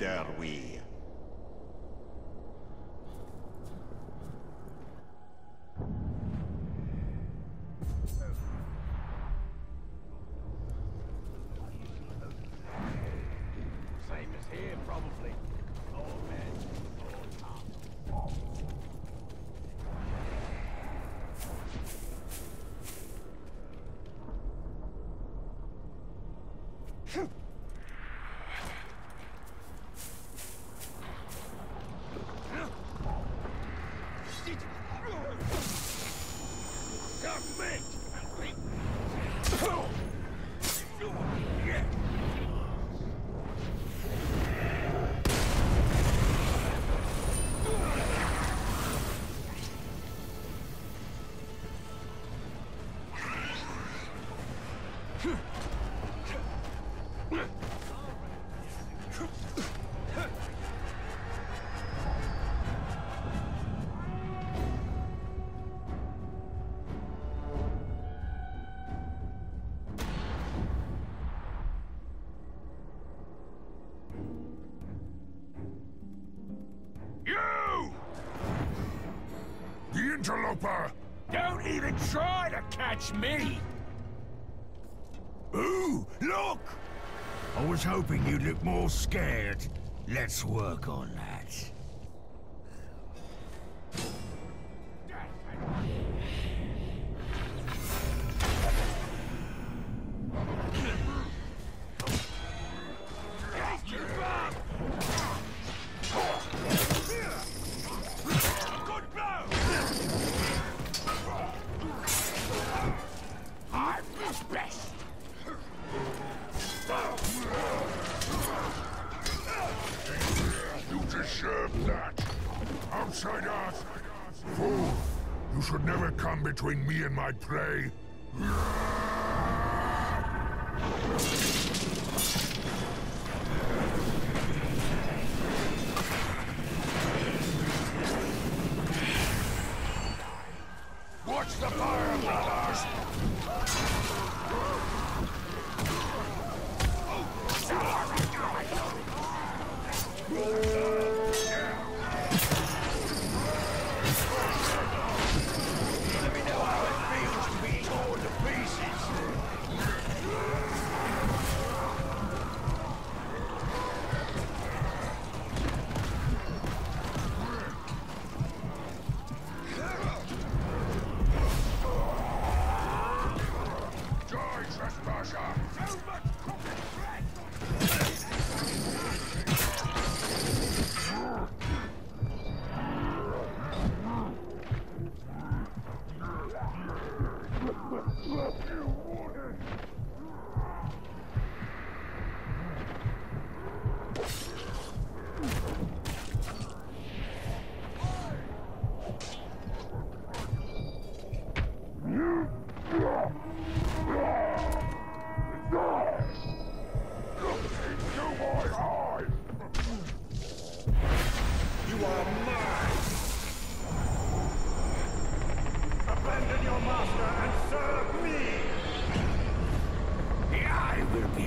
داروين Don't even try to catch me! Ooh, look! I was hoping you'd look more scared. Let's work on that.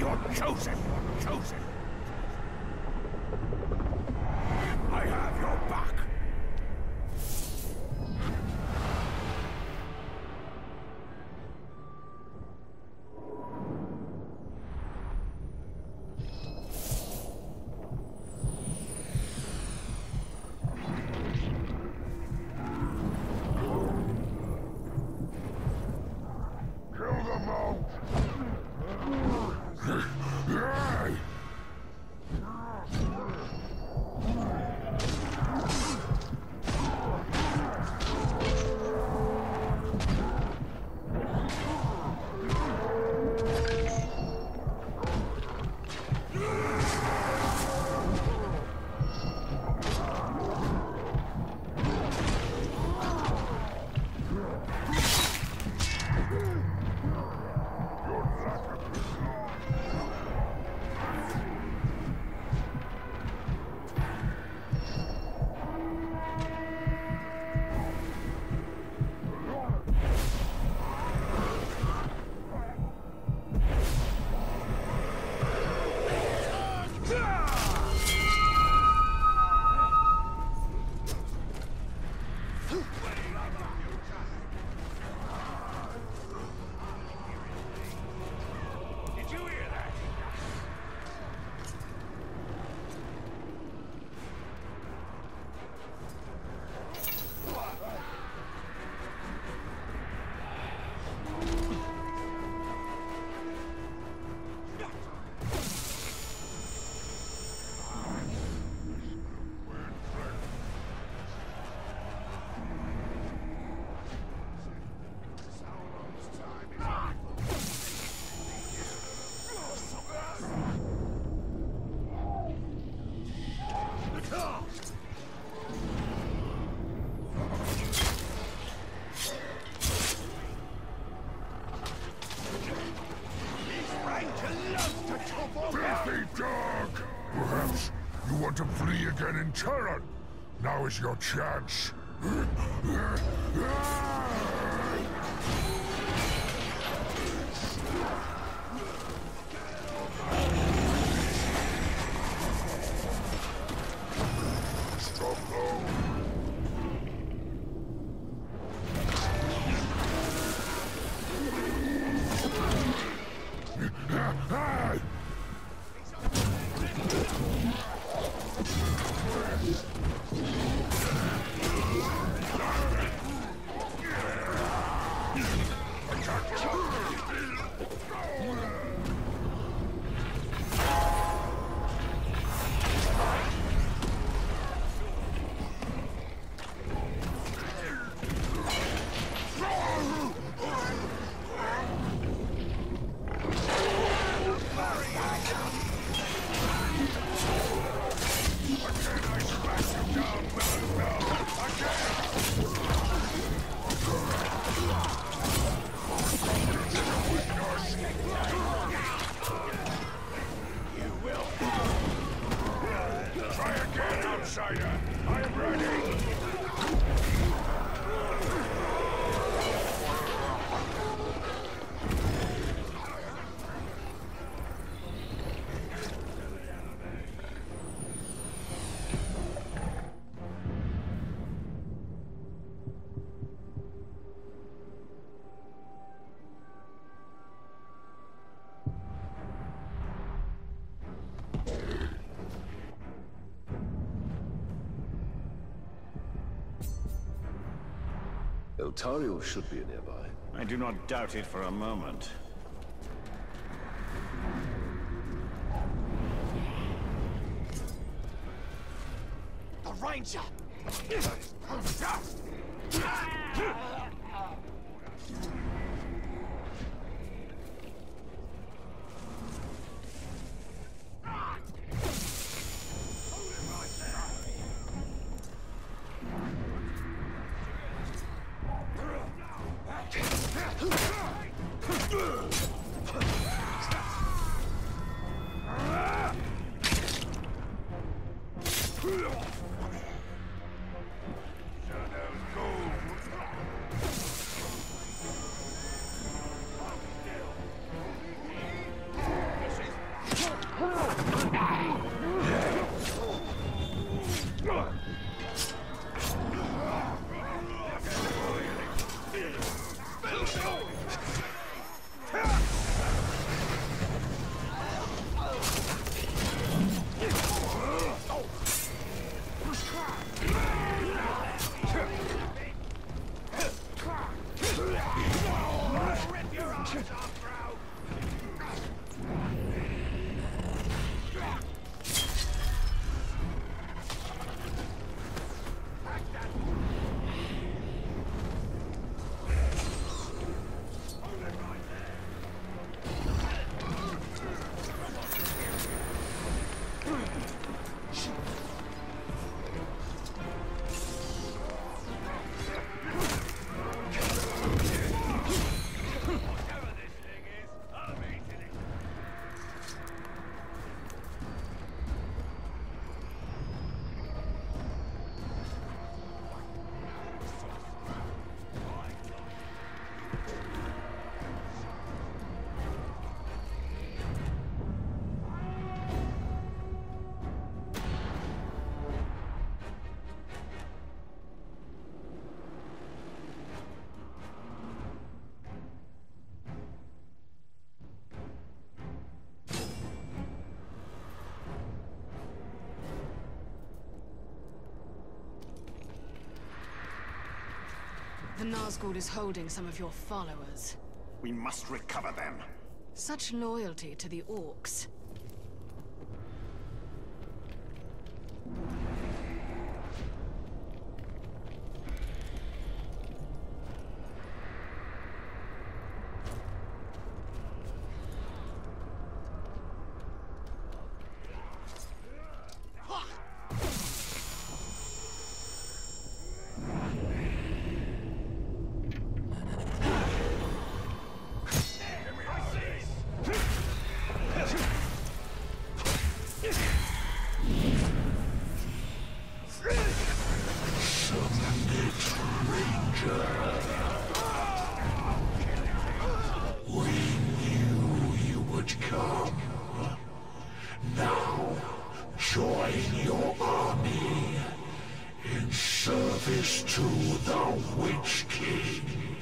You're chosen. You're chosen. In Now is your chance. Eltariel should be nearby. I do not doubt it for a moment. The Ranger! Nazgul is holding some of your followers. We must recover them. Such loyalty to the Orcs. service to the Witch King.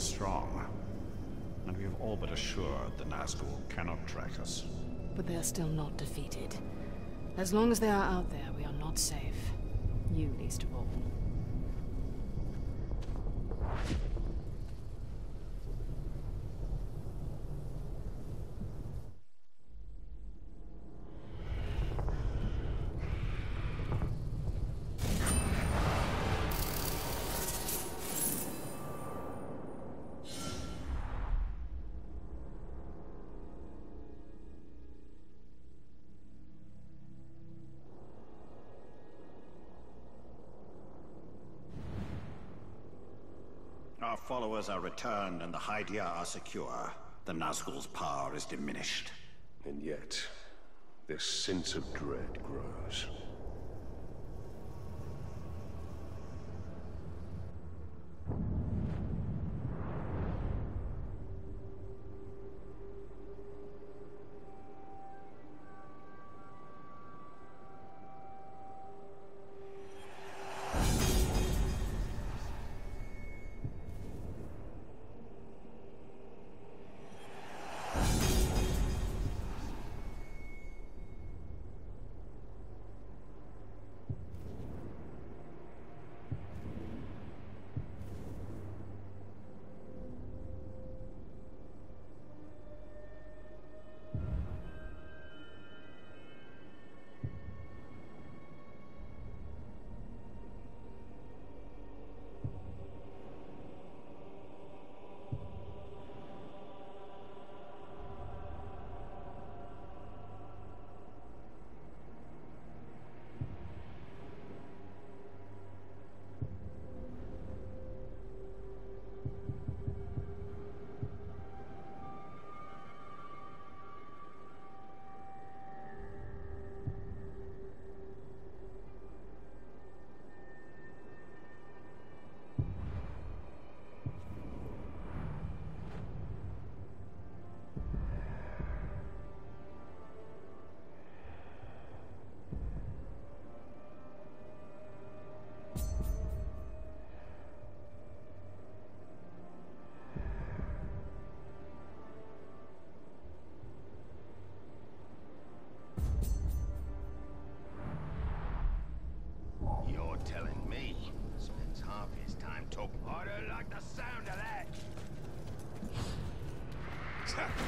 strong. And we have all but assured the Nazgul cannot track us. But they're still not defeated. As long as they are out there, we are not safe. You least of all. Followers are returned and the Hydia are secure, the Nazgul's power is diminished. And yet, this sense of dread grows. A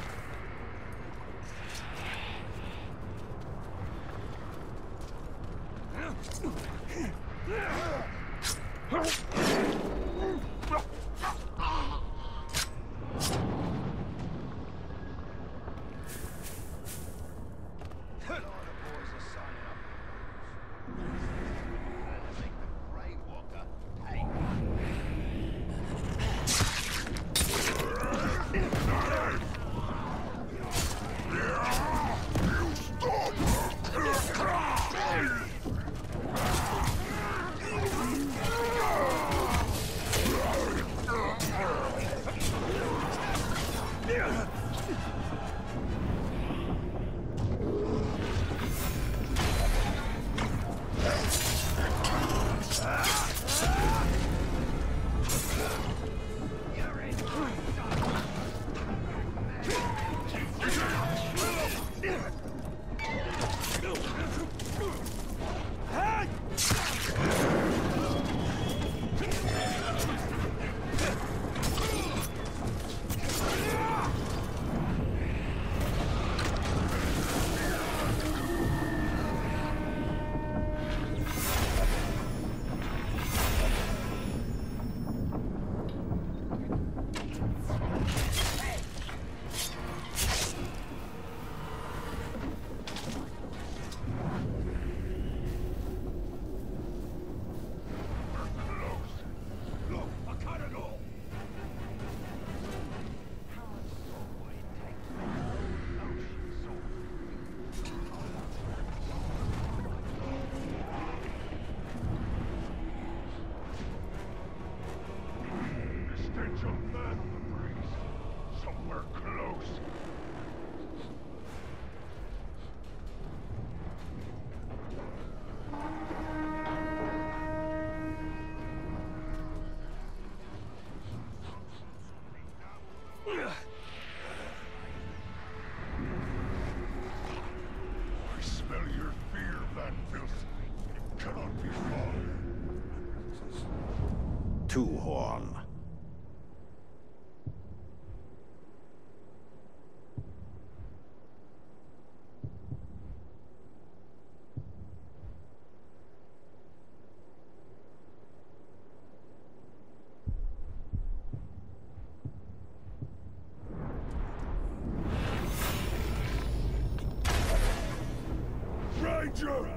Ranger!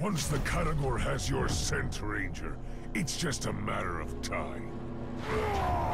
Once the Caragor has your scent, Ranger, it's just a matter of time.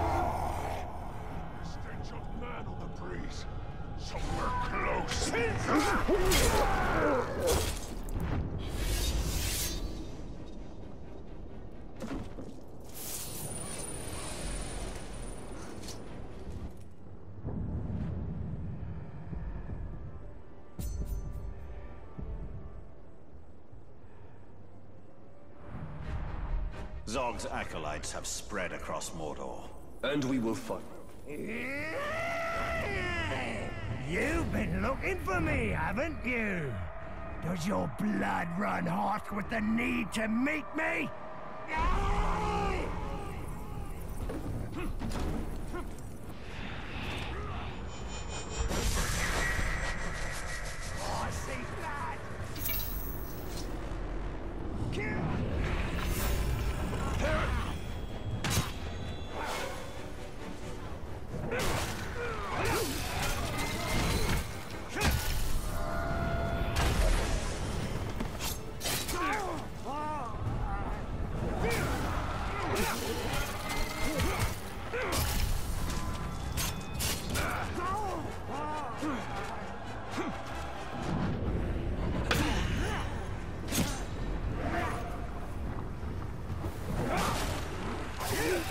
Zog's acolytes have spread across Mordor. And we will fight. You've been looking for me, haven't you? Does your blood run hot with the need to meet me?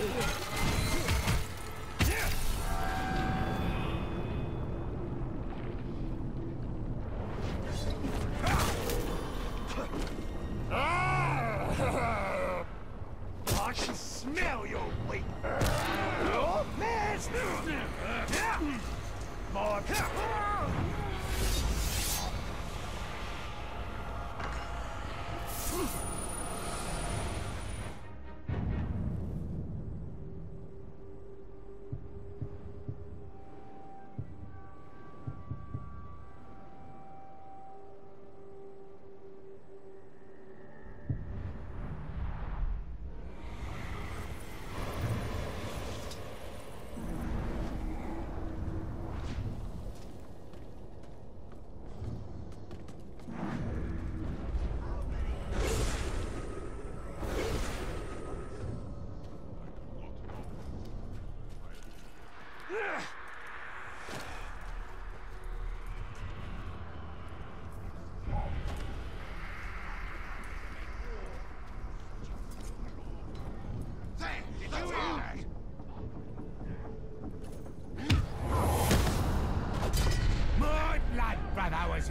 I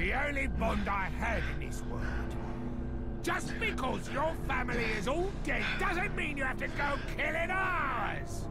the only bond I had in this world. Just because your family is all dead doesn't mean you have to go killing ours!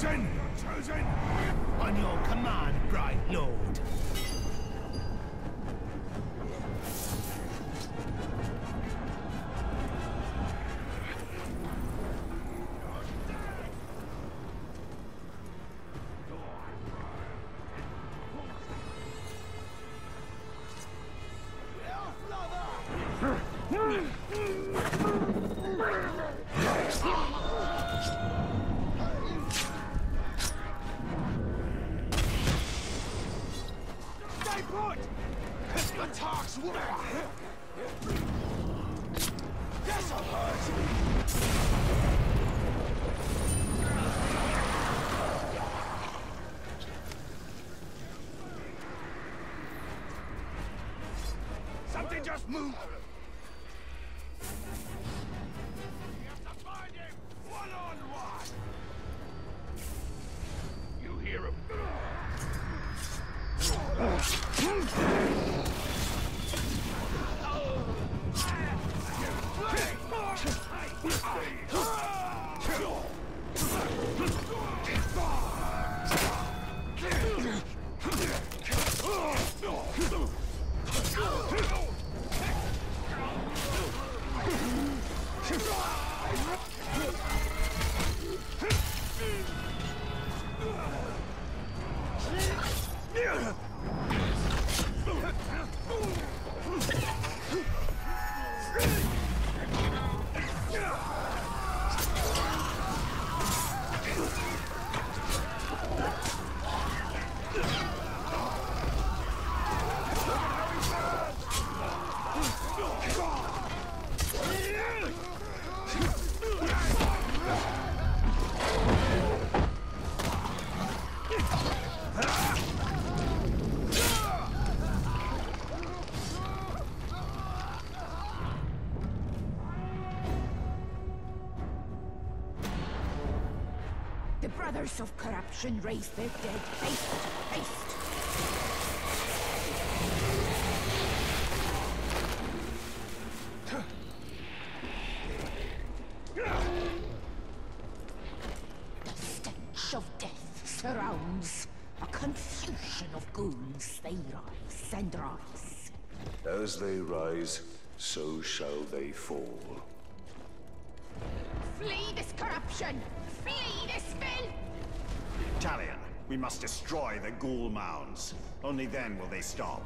Chosen! Chosen! Just move? Brothers of Corruption raise their dead. Haste! Haste! The stench of death surrounds. A confusion of ghouls. They rise and rise. As they rise, so shall they fall. Flee this corruption! We must destroy the ghoul mounds. Only then will they stop.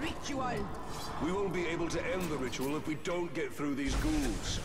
Ritual! We won't be able to end the ritual if we don't get through these ghouls.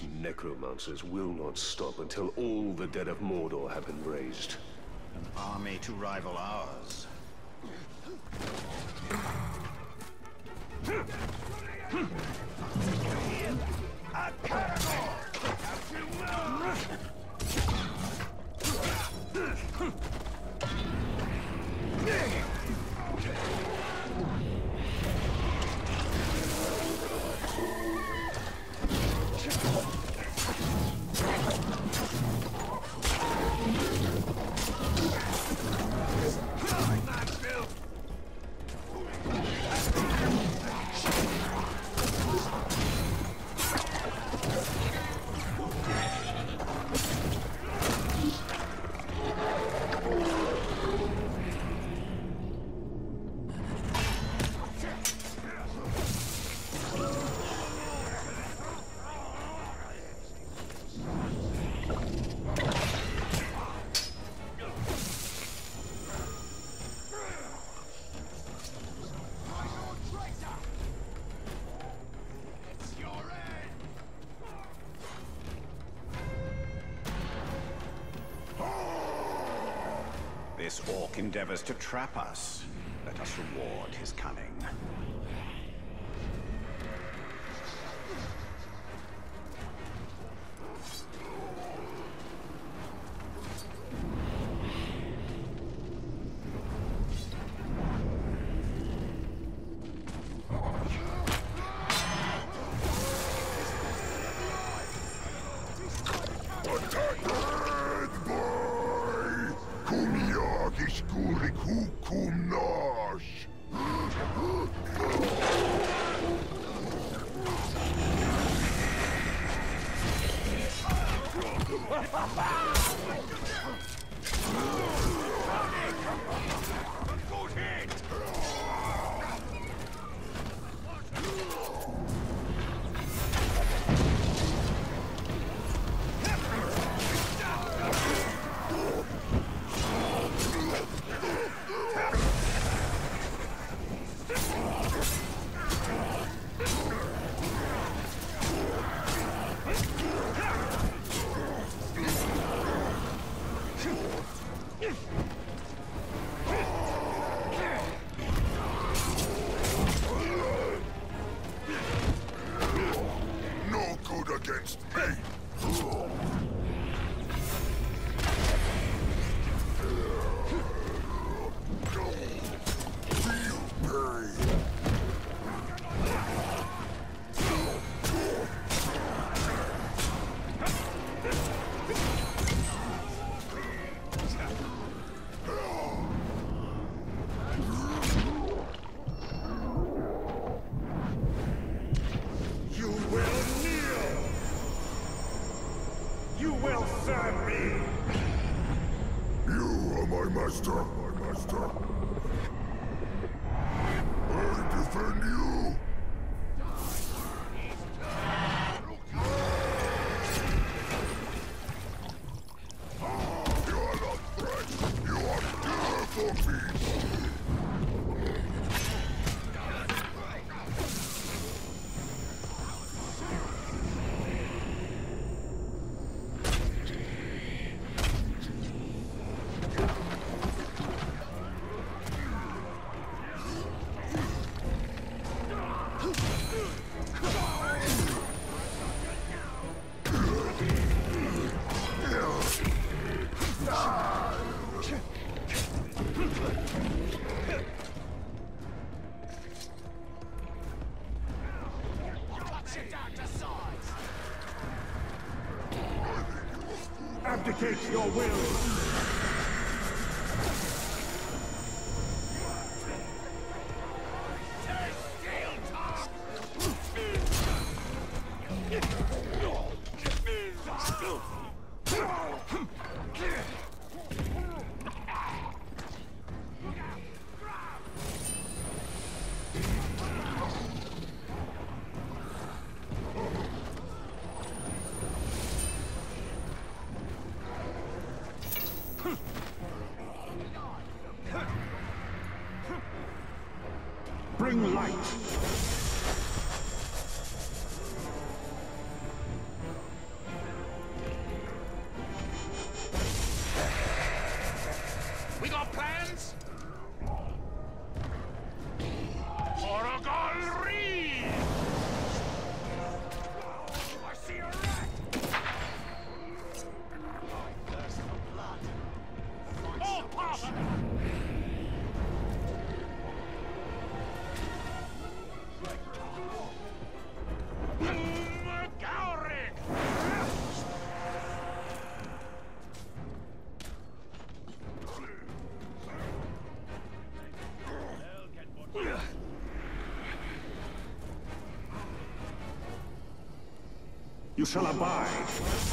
These necromancers will not stop until all the dead of Mordor have been raised. An army to rival ours. Endeavors to trap us. Let us reward his cunning. Will! Bring You shall abide!